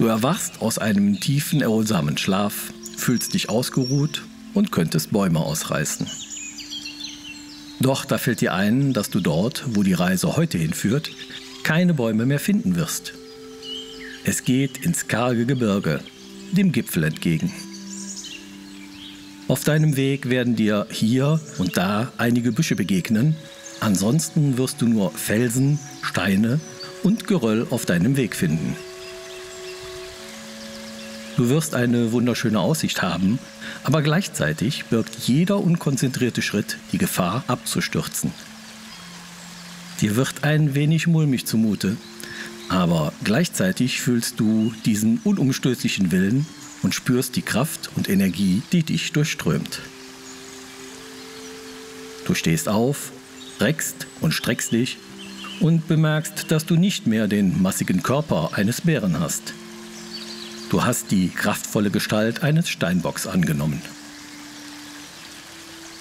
Du erwachst aus einem tiefen, erholsamen Schlaf, fühlst dich ausgeruht und könntest Bäume ausreißen. Doch da fällt dir ein, dass du dort, wo die Reise heute hinführt, keine Bäume mehr finden wirst. Es geht ins karge Gebirge, dem Gipfel entgegen. Auf deinem Weg werden dir hier und da einige Büsche begegnen, ansonsten wirst du nur Felsen, Steine und Geröll auf deinem Weg finden. Du wirst eine wunderschöne Aussicht haben, aber gleichzeitig birgt jeder unkonzentrierte Schritt die Gefahr abzustürzen. Dir wird ein wenig mulmig zumute, aber gleichzeitig fühlst du diesen unumstößlichen Willen und spürst die Kraft und Energie, die dich durchströmt. Du stehst auf, reckst und streckst dich und bemerkst, dass du nicht mehr den massigen Körper eines Bären hast. Du hast die kraftvolle Gestalt eines Steinbocks angenommen.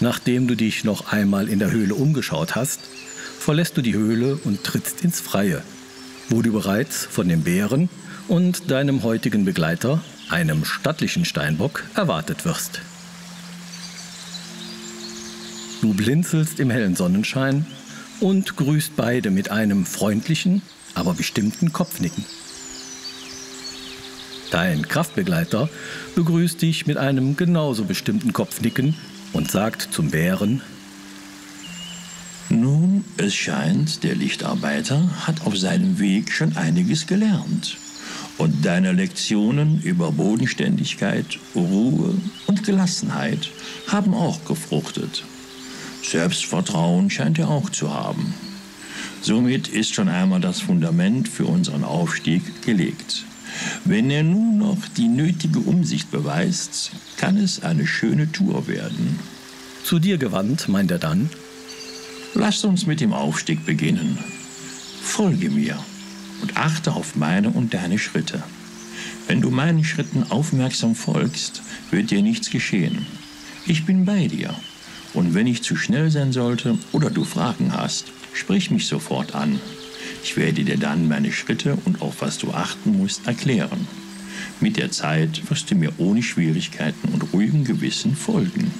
Nachdem du dich noch einmal in der Höhle umgeschaut hast, verlässt du die Höhle und trittst ins Freie, wo du bereits von dem Bären und deinem heutigen Begleiter, einem stattlichen Steinbock, erwartet wirst. Du blinzelst im hellen Sonnenschein und grüßt beide mit einem freundlichen, aber bestimmten Kopfnicken. Dein Kraftbegleiter begrüßt dich mit einem genauso bestimmten Kopfnicken und sagt zum Bären, nun, es scheint, der Lichtarbeiter hat auf seinem Weg schon einiges gelernt. Und deine Lektionen über Bodenständigkeit, Ruhe und Gelassenheit haben auch gefruchtet. Selbstvertrauen scheint er auch zu haben. Somit ist schon einmal das Fundament für unseren Aufstieg gelegt. Wenn er nun noch die nötige Umsicht beweist, kann es eine schöne Tour werden. Zu dir gewandt, meint er dann. Lasst uns mit dem Aufstieg beginnen. Folge mir und achte auf meine und deine Schritte. Wenn du meinen Schritten aufmerksam folgst, wird dir nichts geschehen. Ich bin bei dir. Und wenn ich zu schnell sein sollte oder du Fragen hast, sprich mich sofort an. Ich werde dir dann meine Schritte und auf was du achten musst erklären. Mit der Zeit wirst du mir ohne Schwierigkeiten und ruhigem Gewissen folgen.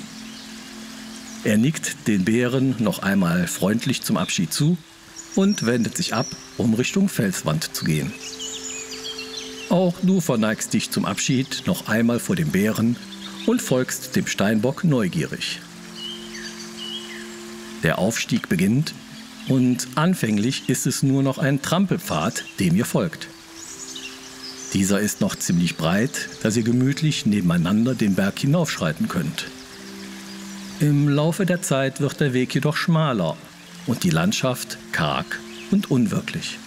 Er nickt den Bären noch einmal freundlich zum Abschied zu und wendet sich ab, um Richtung Felswand zu gehen. Auch du verneigst dich zum Abschied noch einmal vor dem Bären und folgst dem Steinbock neugierig. Der Aufstieg beginnt und anfänglich ist es nur noch ein Trampelpfad, dem ihr folgt. Dieser ist noch ziemlich breit, dass ihr gemütlich nebeneinander den Berg hinaufschreiten könnt. Im Laufe der Zeit wird der Weg jedoch schmaler und die Landschaft karg und unwirklich.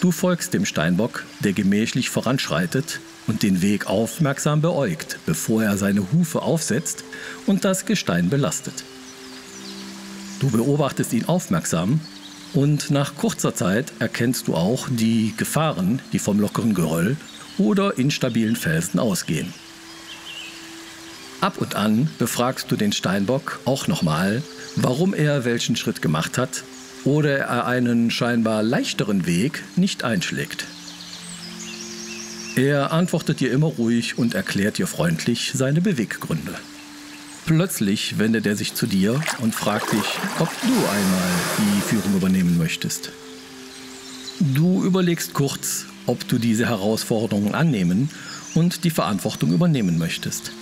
Du folgst dem Steinbock, der gemächlich voranschreitet und den Weg aufmerksam beäugt, bevor er seine Hufe aufsetzt und das Gestein belastet. Du beobachtest ihn aufmerksam und nach kurzer Zeit erkennst du auch die Gefahren, die vom lockeren Geröll oder instabilen Felsen ausgehen. Ab und an befragst du den Steinbock auch nochmal, warum er welchen Schritt gemacht hat oder er einen scheinbar leichteren Weg nicht einschlägt. Er antwortet dir immer ruhig und erklärt dir freundlich seine Beweggründe. Plötzlich wendet er sich zu dir und fragt dich, ob du einmal die Führung übernehmen möchtest. Du überlegst kurz, ob du diese Herausforderung annehmen und die Verantwortung übernehmen möchtest.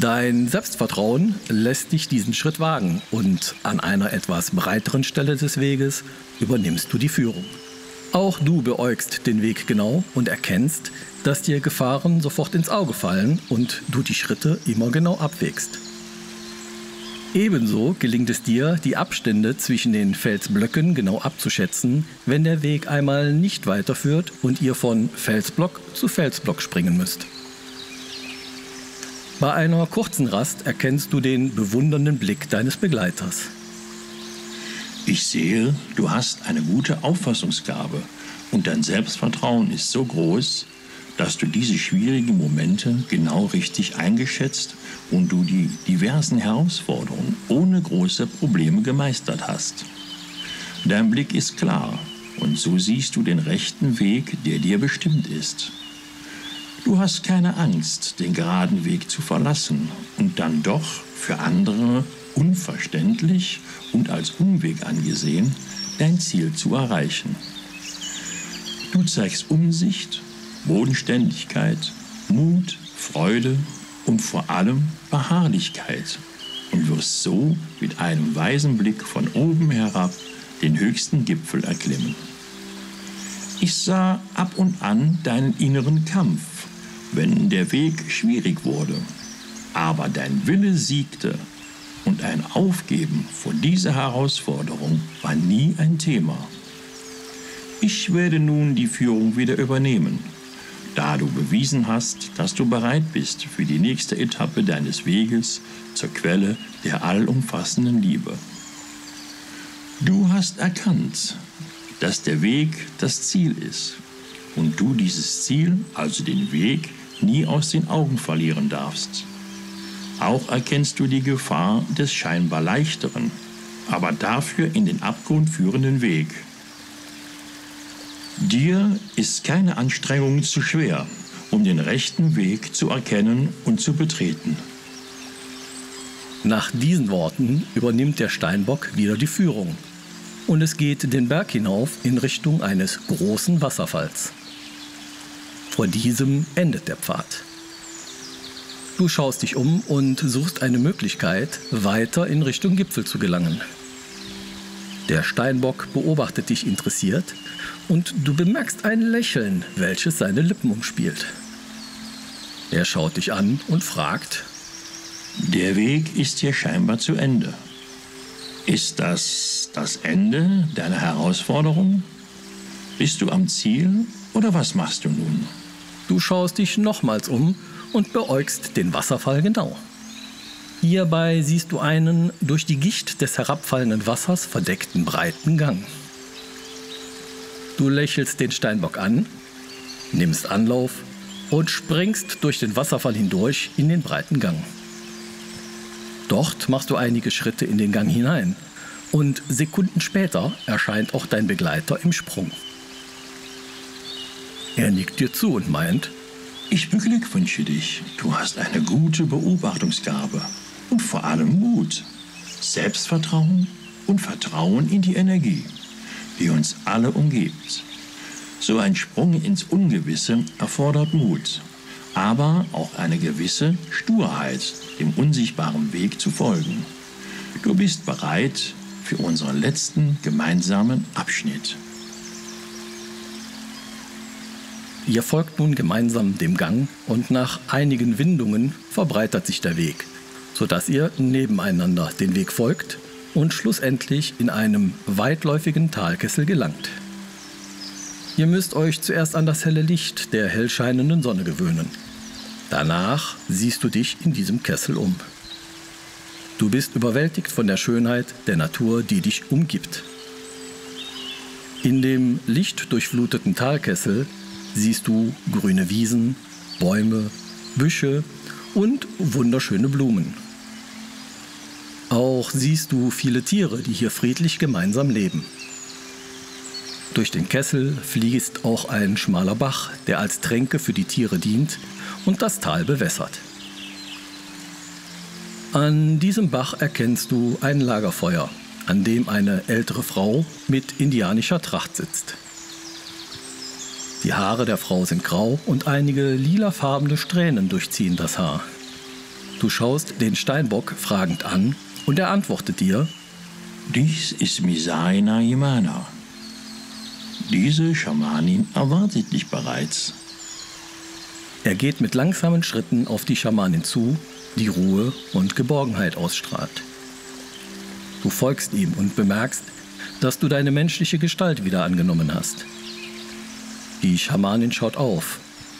Dein Selbstvertrauen lässt dich diesen Schritt wagen und an einer etwas breiteren Stelle des Weges übernimmst du die Führung. Auch du beäugst den Weg genau und erkennst, dass dir Gefahren sofort ins Auge fallen und du die Schritte immer genau abwägst. Ebenso gelingt es dir, die Abstände zwischen den Felsblöcken genau abzuschätzen, wenn der Weg einmal nicht weiterführt und ihr von Felsblock zu Felsblock springen müsst. Bei einer kurzen Rast erkennst du den bewundernden Blick deines Begleiters. Ich sehe, du hast eine gute Auffassungsgabe und dein Selbstvertrauen ist so groß, dass du diese schwierigen Momente genau richtig eingeschätzt und du die diversen Herausforderungen ohne große Probleme gemeistert hast. Dein Blick ist klar und so siehst du den rechten Weg, der dir bestimmt ist. Du hast keine Angst, den geraden Weg zu verlassen und dann doch für andere unverständlich und als Umweg angesehen, dein Ziel zu erreichen. Du zeigst Umsicht, Bodenständigkeit, Mut, Freude und vor allem Beharrlichkeit und wirst so mit einem weisen Blick von oben herab den höchsten Gipfel erklimmen. Ich sah ab und an deinen inneren Kampf, wenn der Weg schwierig wurde, aber dein Wille siegte und ein Aufgeben vor dieser Herausforderung war nie ein Thema. Ich werde nun die Führung wieder übernehmen, da du bewiesen hast, dass du bereit bist für die nächste Etappe deines Weges zur Quelle der allumfassenden Liebe. Du hast erkannt, dass der Weg das Ziel ist und du dieses Ziel, also den Weg, nie aus den Augen verlieren darfst. Auch erkennst du die Gefahr des scheinbar leichteren, aber dafür in den Abgrund führenden Weg. Dir ist keine Anstrengung zu schwer, um den rechten Weg zu erkennen und zu betreten. Nach diesen Worten übernimmt der Steinbock wieder die Führung und es geht den Berg hinauf in Richtung eines großen Wasserfalls. Vor diesem endet der Pfad. Du schaust dich um und suchst eine Möglichkeit, weiter in Richtung Gipfel zu gelangen. Der Steinbock beobachtet dich interessiert und du bemerkst ein Lächeln, welches seine Lippen umspielt. Er schaut dich an und fragt, Der Weg ist hier scheinbar zu Ende. Ist das das Ende deiner Herausforderung? Bist du am Ziel oder was machst du nun? Du schaust dich nochmals um und beäugst den Wasserfall genau. Hierbei siehst du einen durch die Gicht des herabfallenden Wassers verdeckten breiten Gang. Du lächelst den Steinbock an, nimmst Anlauf und springst durch den Wasserfall hindurch in den breiten Gang. Dort machst du einige Schritte in den Gang hinein und Sekunden später erscheint auch dein Begleiter im Sprung. Er nickt dir zu und meint, ich beglückwünsche dich. Du hast eine gute Beobachtungsgabe und vor allem Mut, Selbstvertrauen und Vertrauen in die Energie, die uns alle umgibt. So ein Sprung ins Ungewisse erfordert Mut, aber auch eine gewisse Sturheit, dem unsichtbaren Weg zu folgen. Du bist bereit für unseren letzten gemeinsamen Abschnitt. Ihr folgt nun gemeinsam dem Gang und nach einigen Windungen verbreitert sich der Weg, sodass ihr nebeneinander den Weg folgt und schlussendlich in einem weitläufigen Talkessel gelangt. Ihr müsst euch zuerst an das helle Licht der hell scheinenden Sonne gewöhnen. Danach siehst du dich in diesem Kessel um. Du bist überwältigt von der Schönheit der Natur, die dich umgibt. In dem lichtdurchfluteten Talkessel siehst du grüne Wiesen, Bäume, Büsche und wunderschöne Blumen. Auch siehst du viele Tiere, die hier friedlich gemeinsam leben. Durch den Kessel fließt auch ein schmaler Bach, der als Tränke für die Tiere dient und das Tal bewässert. An diesem Bach erkennst du ein Lagerfeuer, an dem eine ältere Frau mit indianischer Tracht sitzt. Die Haare der Frau sind grau und einige lilafarbene Strähnen durchziehen das Haar. Du schaust den Steinbock fragend an und er antwortet dir: Dies ist Misai Naimana. Diese Schamanin erwartet dich bereits. Er geht mit langsamen Schritten auf die Schamanin zu, die Ruhe und Geborgenheit ausstrahlt. Du folgst ihm und bemerkst, dass du deine menschliche Gestalt wieder angenommen hast. Die Schamanin schaut auf,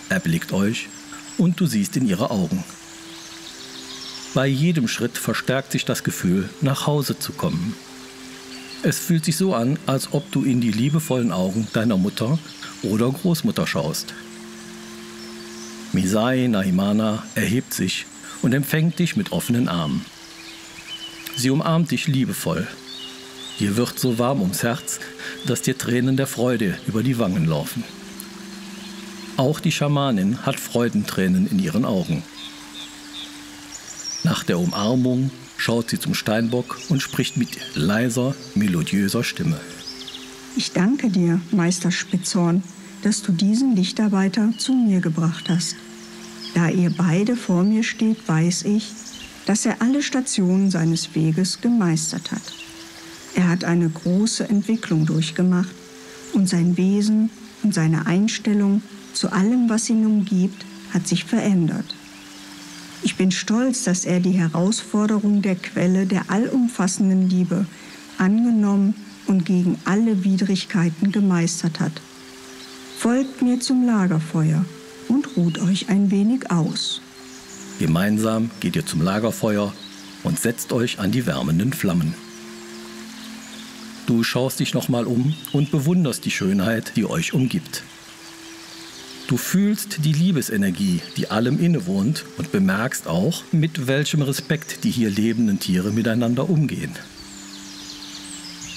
erblickt euch und du siehst in ihre Augen. Bei jedem Schritt verstärkt sich das Gefühl, nach Hause zu kommen. Es fühlt sich so an, als ob du in die liebevollen Augen deiner Mutter oder Großmutter schaust. Misai Naimana erhebt sich und empfängt dich mit offenen Armen. Sie umarmt dich liebevoll. Dir wird so warm ums Herz, dass dir Tränen der Freude über die Wangen laufen. Auch die Schamanin hat Freudentränen in ihren Augen. Nach der Umarmung schaut sie zum Steinbock und spricht mit leiser, melodiöser Stimme. Ich danke dir, Meister Spitzhorn, dass du diesen Lichtarbeiter zu mir gebracht hast. Da ihr beide vor mir steht, weiß ich, dass er alle Stationen seines Weges gemeistert hat. Er hat eine große Entwicklung durchgemacht und sein Wesen und seine Einstellung zu allem, was ihn umgibt, hat sich verändert. Ich bin stolz, dass er die Herausforderung der Quelle der allumfassenden Liebe angenommen und gegen alle Widrigkeiten gemeistert hat. Folgt mir zum Lagerfeuer und ruht euch ein wenig aus. Gemeinsam geht ihr zum Lagerfeuer und setzt euch an die wärmenden Flammen. Du schaust dich nochmal um und bewunderst die Schönheit, die euch umgibt. Du fühlst die Liebesenergie, die allem innewohnt und bemerkst auch, mit welchem Respekt die hier lebenden Tiere miteinander umgehen.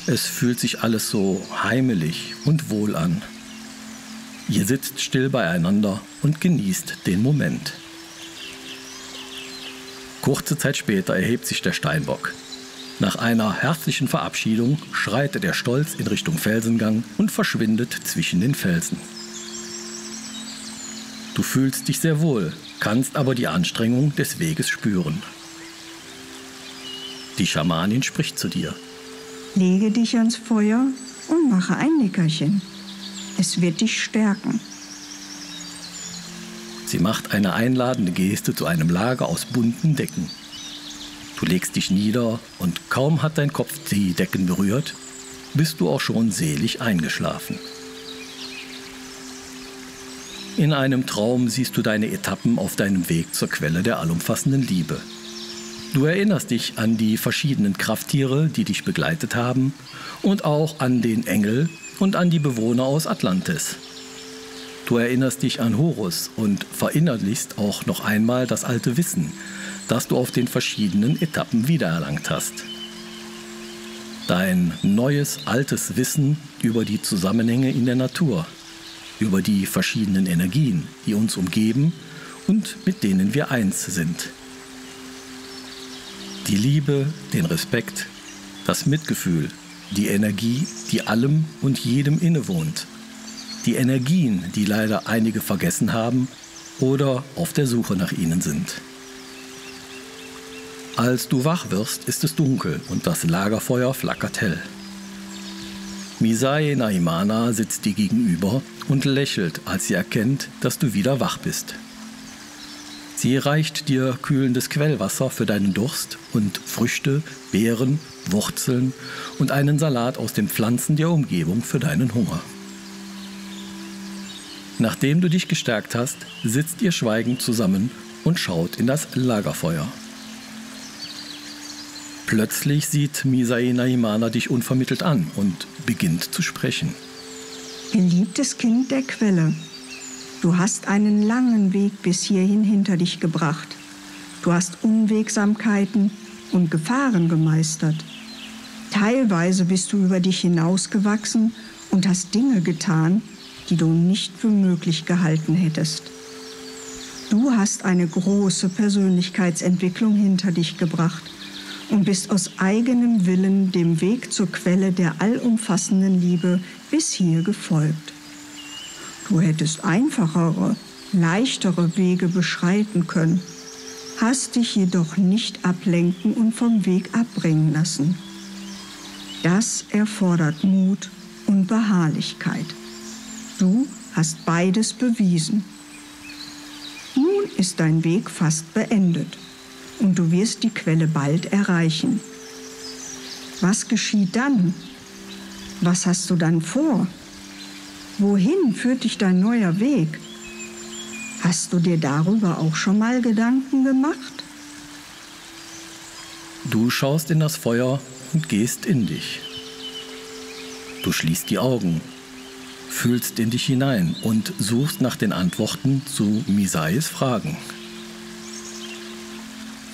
Es fühlt sich alles so heimelig und wohl an. Ihr sitzt still beieinander und genießt den Moment. Kurze Zeit später erhebt sich der Steinbock. Nach einer herzlichen Verabschiedung schreitet er stolz in Richtung Felsengang und verschwindet zwischen den Felsen. Du fühlst dich sehr wohl, kannst aber die Anstrengung des Weges spüren. Die Schamanin spricht zu dir. Lege dich ans Feuer und mache ein Nickerchen. Es wird dich stärken. Sie macht eine einladende Geste zu einem Lager aus bunten Decken. Du legst dich nieder und kaum hat dein Kopf die Decken berührt, bist du auch schon selig eingeschlafen. In einem Traum siehst du deine Etappen auf deinem Weg zur Quelle der allumfassenden Liebe. Du erinnerst dich an die verschiedenen Krafttiere, die dich begleitet haben und auch an den Engel und an die Bewohner aus Atlantis. Du erinnerst dich an Horus und verinnerlichst auch noch einmal das alte Wissen, das du auf den verschiedenen Etappen wiedererlangt hast. Dein neues, altes Wissen über die Zusammenhänge in der Natur, über die verschiedenen Energien, die uns umgeben und mit denen wir eins sind. Die Liebe, den Respekt, das Mitgefühl, die Energie, die allem und jedem innewohnt. Die Energien, die leider einige vergessen haben oder auf der Suche nach ihnen sind. Als du wach wirst, ist es dunkel und das Lagerfeuer flackert hell. Misae Naimana sitzt dir gegenüber und lächelt, als sie erkennt, dass du wieder wach bist. Sie reicht dir kühlendes Quellwasser für deinen Durst und Früchte, Beeren, Wurzeln und einen Salat aus den Pflanzen der Umgebung für deinen Hunger. Nachdem du dich gestärkt hast, sitzt ihr schweigend zusammen und schaut in das Lagerfeuer. Plötzlich sieht Misae Naimana dich unvermittelt an und beginnt zu sprechen. Geliebtes Kind der Quelle, Du hast einen langen Weg bis hierhin hinter dich gebracht. Du hast Unwegsamkeiten und Gefahren gemeistert. Teilweise bist du über dich hinausgewachsen und hast Dinge getan, die du nicht für möglich gehalten hättest. Du hast eine große Persönlichkeitsentwicklung hinter dich gebracht und bist aus eigenem Willen dem Weg zur Quelle der allumfassenden Liebe bis hier gefolgt. Du hättest einfachere, leichtere Wege beschreiten können, hast dich jedoch nicht ablenken und vom Weg abbringen lassen. Das erfordert Mut und Beharrlichkeit. Du hast beides bewiesen. Nun ist dein Weg fast beendet und du wirst die Quelle bald erreichen. Was geschieht dann? Was hast du dann vor? Wohin führt dich dein neuer Weg? Hast du dir darüber auch schon mal Gedanken gemacht? Du schaust in das Feuer und gehst in dich. Du schließt die Augen, fühlst in dich hinein und suchst nach den Antworten zu Misais Fragen.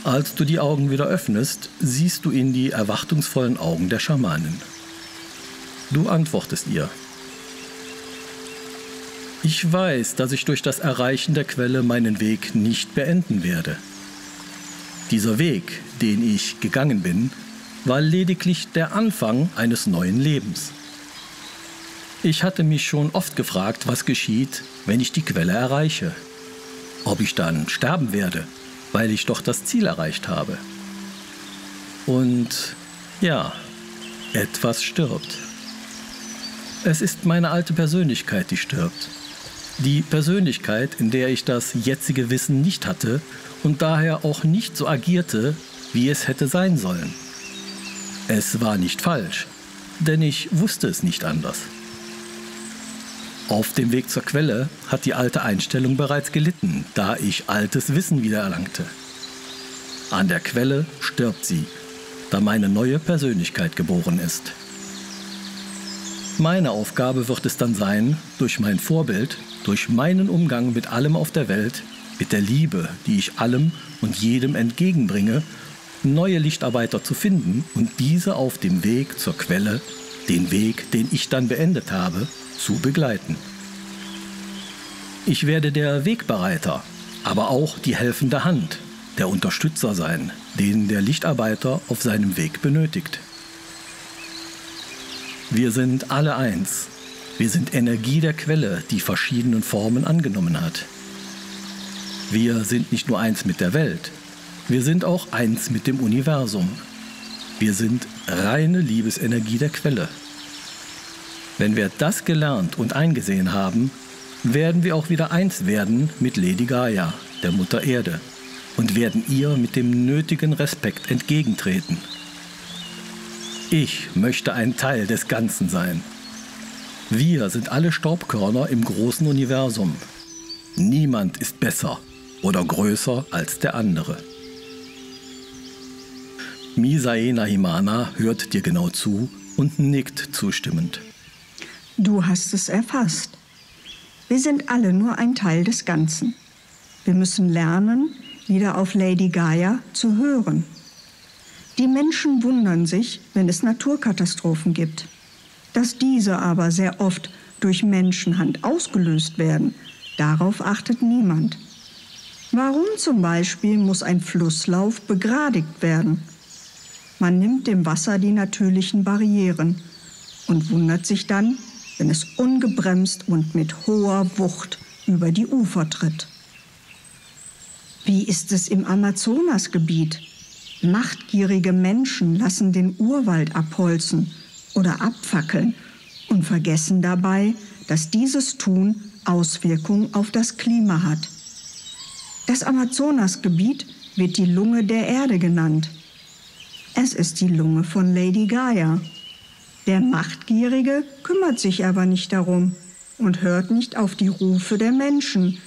Als du die Augen wieder öffnest, siehst du in die erwartungsvollen Augen der Schamanin. Du antwortest ihr. Ich weiß, dass ich durch das Erreichen der Quelle meinen Weg nicht beenden werde. Dieser Weg, den ich gegangen bin, war lediglich der Anfang eines neuen Lebens. Ich hatte mich schon oft gefragt, was geschieht, wenn ich die Quelle erreiche. Ob ich dann sterben werde, weil ich doch das Ziel erreicht habe. Und ja, etwas stirbt. Es ist meine alte Persönlichkeit, die stirbt. Die Persönlichkeit, in der ich das jetzige Wissen nicht hatte und daher auch nicht so agierte, wie es hätte sein sollen. Es war nicht falsch, denn ich wusste es nicht anders. Auf dem Weg zur Quelle hat die alte Einstellung bereits gelitten, da ich altes Wissen wiedererlangte. An der Quelle stirbt sie, da meine neue Persönlichkeit geboren ist. Meine Aufgabe wird es dann sein, durch mein Vorbild, durch meinen Umgang mit allem auf der Welt, mit der Liebe, die ich allem und jedem entgegenbringe, neue Lichtarbeiter zu finden und diese auf dem Weg zur Quelle, den Weg, den ich dann beendet habe, zu begleiten. Ich werde der Wegbereiter, aber auch die helfende Hand, der Unterstützer sein, den der Lichtarbeiter auf seinem Weg benötigt. Wir sind alle eins. Wir sind Energie der Quelle, die verschiedenen Formen angenommen hat. Wir sind nicht nur eins mit der Welt, wir sind auch eins mit dem Universum. Wir sind reine Liebesenergie der Quelle. Wenn wir das gelernt und eingesehen haben, werden wir auch wieder eins werden mit Lady Gaia, der Mutter Erde, und werden ihr mit dem nötigen Respekt entgegentreten. Ich möchte ein Teil des Ganzen sein. Wir sind alle Staubkörner im großen Universum. Niemand ist besser oder größer als der andere. Misae Nahimana hört dir genau zu und nickt zustimmend. Du hast es erfasst. Wir sind alle nur ein Teil des Ganzen. Wir müssen lernen, wieder auf Lady Gaia zu hören. Die Menschen wundern sich, wenn es Naturkatastrophen gibt. Dass diese aber sehr oft durch Menschenhand ausgelöst werden, darauf achtet niemand. Warum zum Beispiel muss ein Flusslauf begradigt werden? Man nimmt dem Wasser die natürlichen Barrieren und wundert sich dann, wenn es ungebremst und mit hoher Wucht über die Ufer tritt. Wie ist es im Amazonasgebiet? Machtgierige Menschen lassen den Urwald abholzen oder abfackeln und vergessen dabei, dass dieses Tun Auswirkungen auf das Klima hat. Das Amazonasgebiet wird die Lunge der Erde genannt. Es ist die Lunge von Lady Gaia. Der Machtgierige kümmert sich aber nicht darum und hört nicht auf die Rufe der Menschen,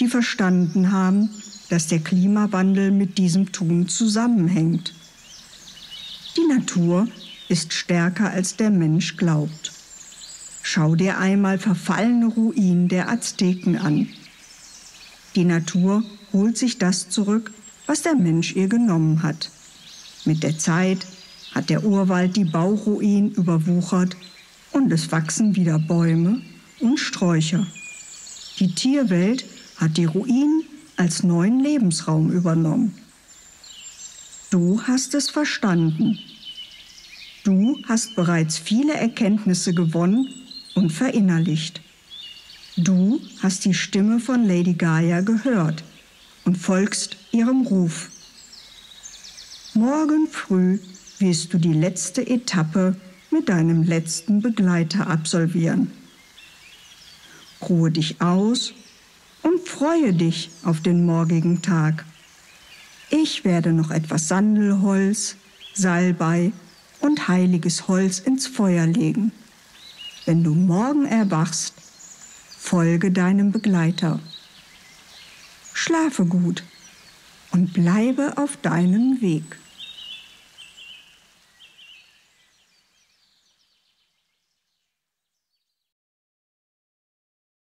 die verstanden haben, dass der Klimawandel mit diesem Tun zusammenhängt. Die Natur ist stärker als der Mensch glaubt. Schau dir einmal verfallene Ruinen der Azteken an. Die Natur holt sich das zurück, was der Mensch ihr genommen hat. Mit der Zeit hat der Urwald die Bauruinen überwuchert und es wachsen wieder Bäume und Sträucher. Die Tierwelt hat die Ruinen als neuen Lebensraum übernommen. Du hast es verstanden. Du hast bereits viele Erkenntnisse gewonnen und verinnerlicht. Du hast die Stimme von Lady Gaia gehört und folgst ihrem Ruf. Morgen früh wirst du die letzte Etappe mit deinem letzten Begleiter absolvieren. Ruhe dich aus und freue dich auf den morgigen Tag. Ich werde noch etwas Sandelholz, Salbei und heiliges Holz ins Feuer legen. Wenn du morgen erwachst, folge deinem Begleiter. Schlafe gut und bleibe auf deinem Weg.